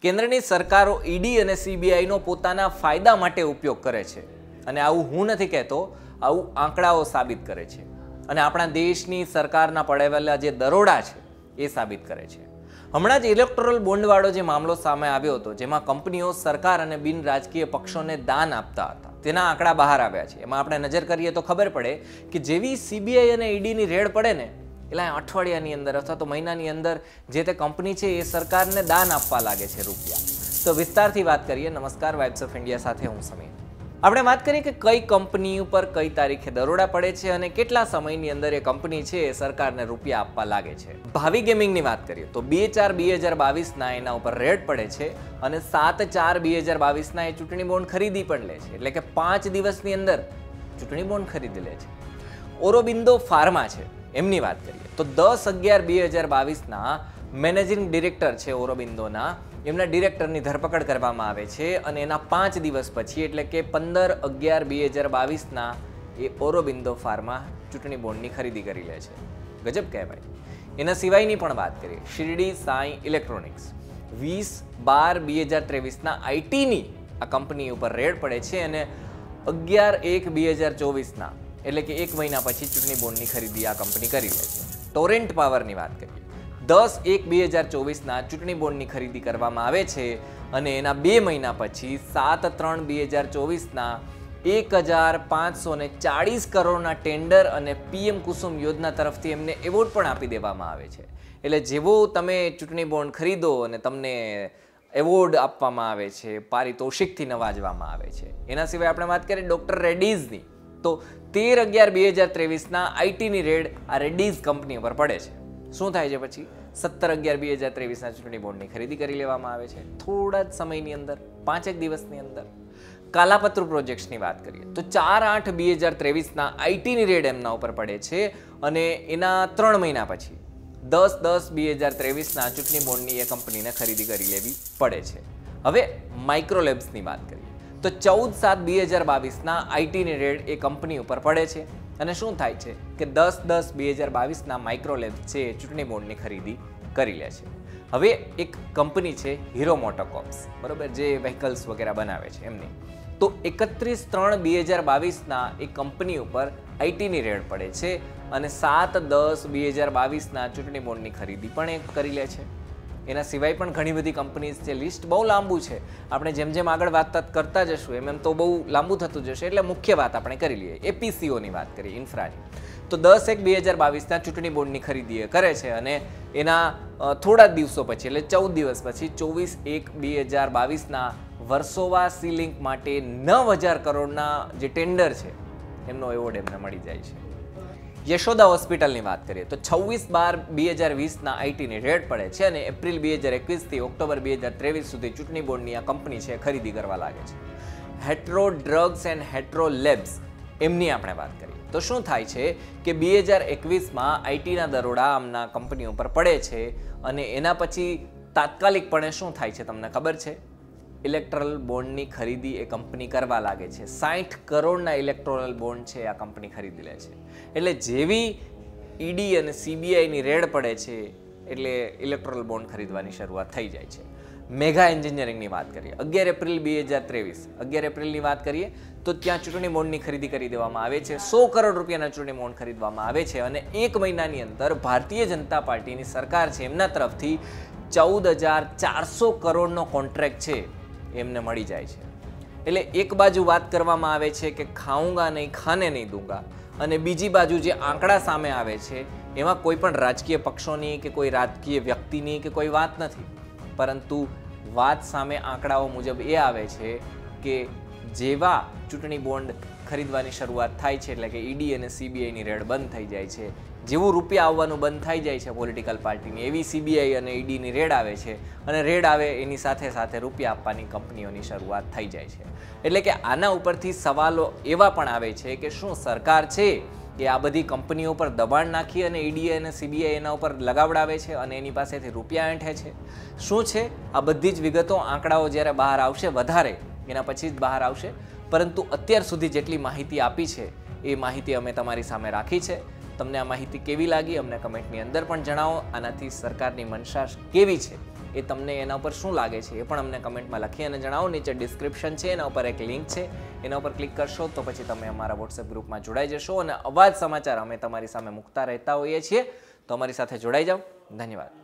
કેન્દ્રની સરકારો ઈડી અને સીબીઆઈનો પોતાના ફાયદા માટે ઉપયોગ કરે છે. અને આવું હું નથી કહેતો, આવું આંકડાઓ સાબિત કરે છે. અને આપણા દેશની સરકારના પડાવેલા જે દરોડા છે, એ સાબિત કરે છે. હમણાં જ ઇલેક્ટોરલ બોન્ડવાળો જે મામલો સામે આવ્યો હતો, જેમાં કંપનીઓ સરકાર અને બિન રાજકીય પક્ષોને દાન આપતા હતા. તેના આંકડા બહાર આવ્યા છે. એમાં આપણે નજર કરીએ તો ખબર પડે કે જેવી સીબીઆઈ અને ઈડીની રેડ પડે ને એટલે અઠવાડિયાની અંદર અથવા તો મહિનાની અંદર જે તે કંપની છે એ સરકારને દાન આપવા લાગે છે રૂપિયા. તો વિસ્તારથી વાત કરીએ. નમસ્કાર વાઇબ્સ ઓફ ઇન્ડિયા સાથે હું સમીર. આપણે વાત કરીએ કે કઈ કંપની ઉપર કઈ તારીખે દરોડા પડે છે અને કેટલા સમયની અંદર એ કંપની છે એ સરકારને રૂપિયા આપવા લાગે છે. ભાવિ ગેમિંગની વાત કરીએ તો બે ચાર બે હજાર બાવીસના એના ઉપર રેડ પડે છે અને સાત ચાર બે હજાર બાવીસના એ ચૂંટણી બોન્ડ ખરીદી પણ લે છે. એટલે કે પાંચ દિવસની અંદર ચૂંટણી બોન્ડ ખરીદી લે છે. ઓરોબિંદો ફાર્મા છે. એમની વાત કરીએ. તો દસ અગિયાર બે હજાર બાવીસના મેનેજિંગ ડિરેક્ટર છે ઓરોબિંદોના. એમના ડિરેક્ટરની ધરપકડ કરવામાં આવે છે અને એના પાંચ દિવસ પછી, એટલે કે પંદર અગિયાર બે હજાર બાવીસના, એ ઓરોબિંદો ફાર્મા ચૂંટણી બોન્ડની ખરીદી કરી લે છે. ગજબ કહેવાય. એના સિવાયની પણ વાત કરીએ. શિરડી સાંઈ ઇલેક્ટ્રોનિક્સ. વીસ બાર બે હજાર ત્રેવીસના આઈટીની આ કંપની ઉપર રેડ પડે છે અને અગિયાર એક બે હજાર ચોવીસના એટલે કે એક મહિના પછી ચૂંટણી બોન્ડની ખરીદી આ કંપની કરી લે છે. ટોરેન્ટ પાવરની વાત કરીએ. દસ એક બે હજાર ચોવીસના ચૂંટણી બોન્ડની ખરીદી કરવામાં આવે છે અને એના બે મહિના પછી સાત ત્રણ બે હજાર ચોવીસના એક હજાર પાંચસો ને ચાળીસ કરોડના ટેન્ડર અને પીએમ કુસુમ યોજના તરફથી એમને એવોર્ડ પણ આપી દેવામાં આવે છે. એટલે જેવો તમે ચૂંટણી બોન્ડ ખરીદો અને તમને એવોર્ડ આપવામાં આવે છે, પારિતોષિકથી નવાજવામાં આવે છે. એના સિવાય આપણે વાત કરીએ ડૉક્ટર રેડ્ડીઝની. તો તેર અગિયાર બે હજાર ત્રેવીસના આઈટીની રેડ આ રેડ્ડીઝ કંપની ઉપર પડે છે. શું થાય છે પછી? સત્તર અગિયાર બે હજાર ત્રેવીસના ચૂંટણી બોન્ડની ખરીદી કરી લેવામાં આવે છે. થોડા જ સમયની અંદર, પાંચેક દિવસની અંદર. કાલાપત્રુ પ્રોજેક્ટ્સની વાત કરીએ તો ચાર આઠ બે હજાર ત્રેવીસના આઈટીની રેડ એમના ઉપર પડે છે અને એના ત્રણ મહિના પછી દસ દસ બે હજાર ત્રેવીસના ચૂંટણી બોન્ડની એ કંપનીને ખરીદી કરી લેવી પડે છે. હવે માઇક્રોલેબ્સની વાત કરીએ. તો ચૌદ સાત બે હજાર બાવીસના આઈટીની રેડ એ કંપની ઉપર પડે છે. અને શું થાય છે કે દસ દસ બે હજાર બાવીસના માઇક્રોલેબ છે ચૂંટણી બોર્ડની ખરીદી કરી લે છે. હવે એક કંપની છે હીરો મોટોકોપ્સ બરાબર? જે વ્હીકલ્સ વગેરે બનાવે છે એમની. તો એકત્રીસ ત્રણ બે હજાર બાવીસના એ કંપની ઉપર આઈટીની રેડ પડે છે અને સાત દસ બે હજાર બાવીસના ચૂંટણી બોર્ડની ખરીદી પણ એ કરી લે છે. એના સિવાય પણ ઘણી બધી કંપનીઝ છે. લિસ્ટ બહુ લાંબુ છે. આપણે જેમ જેમ આગળ વાત કરતા જશું, એમ એમ તો બહુ લાંબુ થતું જશે. એટલે મુખ્ય વાત આપણે કરી લઈએ. એપીસીઓની વાત કરીએ ઇન્ફ્રાની તો દસ એક બે હજાર બાવીસના ચૂંટણી બોર્ડની ખરીદી એ કરે છે અને એના થોડા જ દિવસો પછી, એટલે ચૌદ દિવસ પછી, ચોવીસ એક બે હજાર બાવીસના વર્સોવા સીલિંક માટે નવ હજાર કરોડના જે ટેન્ડર છે, એમનો એવોર્ડ એમને મળી જાય છે. યશોદા હોસ્પિટલની વાત કરીએ તો છવ્વીસ બાર બે હજાર વીસના આઈટીની રેડ પડે છે અને એપ્રિલ બે હજાર એકવીસથી ઓક્ટોબર બે હજાર ત્રેવીસ સુધી ચૂંટણી બોર્ડની આ કંપની છે ખરીદી કરવા લાગે છે. Hetero drugs and Hetero labs એમની આપણે વાત કરીએ. તો શું થાય છે કે બે હજાર એકવીસમાં આઈટીના દરોડા આમના કંપનીઓ પર પડે છે અને એના પછી તાત્કાલિકપણે શું થાય છે તમને ખબર છે? ઇલેક્ટ્રલ બોન્ડની ખરીદી એ કંપની કરવા લાગે છે. સાઠ કરોડના ઇલેક્ટ્રોનલ બોન્ડ છે આ કંપની ખરીદી લે છે. એટલે જેવી ઈડી અને સીબીઆઈની રેડ પડે છે, એટલે ઇલેક્ટ્રોલ બોન્ડ ખરીદવાની શરૂઆત થઈ જાય છે. મેઘા એન્જિનિયરિંગની વાત કરીએ. અગિયાર એપ્રિલ બે હજાર ત્રેવીસ. અગિયાર એપ્રિલની વાત કરીએ તો ત્યાં ચૂંટણી બોન્ડની ખરીદી કરી દેવામાં આવે છે. સો કરોડ રૂપિયાના ચૂંટણી બોન્ડ ખરીદવામાં આવે છે અને એક મહિનાની અંદર ભારતીય જનતા પાર્ટીની સરકાર છે. એમના તરફથી ચૌદ હજાર ચારસો કરોડનો કોન્ટ્રાક્ટ છે. એમને મળી જાય છે. એટલે એક બાજુ વાત કરવામાં આવે છે કે ખાઉંગા નહીં, ખાને નહીં દૂંગા. અને બીજી બાજુ જે આંકડા સામે આવે છે, એમાં કોઈ પણ રાજકીય પક્ષોની કે કોઈ રાજકીય વ્યક્તિની કે કોઈ વાત નથી. પરંતુ વાત સામે આંકડાઓ મુજબ એ આવે છે કે જેવા ચૂંટણી બોન્ડ ખરીદવાની શરૂઆત થાય છે, એટલે કે ઈડી અને સીબીઆઈની રેડ બંધ થઈ જાય છે. જેવું રૂપિયા આવવાનું બંધ થઈ જાય છે પોલિટિકલ પાર્ટીની એવી સીબીઆઈ અને ઈડીની રેડ આવે છે અને રેડ આવે એની સાથે સાથે રૂપિયા આપવાની કંપનીઓની શરૂઆત થઈ જાય છે. એટલે કે આના ઉપરથી સવાલો એવા પણ આવે છે કે શું સરકાર છે કે આ બધી કંપનીઓ પર દબાણ નાખી અને ઈડી અને સીબીઆઈ એના ઉપર લગાવડાવે છે અને એની પાસેથી રૂપિયા એંઠે છે? શું છે? આ બધી જ વિગતો આંકડાઓ જ્યારે બહાર આવશે વધારે, એના પછી જ બહાર આવશે. પરંતુ અત્યાર સુધી જેટલી માહિતી આપી છે, એ માહિતી અમે તમારી સામે રાખી છે. તમને આ માહિતી કેવી લાગી અમને કમેન્ટની અંદર પણ જણાવો. આનાથી સરકારની મનસા કેવી છે એ તમને એના ઉપર શું લાગે છે એ પણ અમને કમેન્ટમાં લખી અને જણાવો. નીચે ડિસ્ક્રિપ્શન છે, એના ઉપર એક લિંક છે. એના ઉપર ક્લિક કરશો તો પછી તમે અમારા વોટ્સએપ ગ્રુપમાં જોડાઈ જશો અને અવાજ સમાચાર અમે તમારી સામે મૂકતા રહેતા હોઈએ છીએ. તો અમારી સાથે જોડાઈ જાઓ. ધન્યવાદ.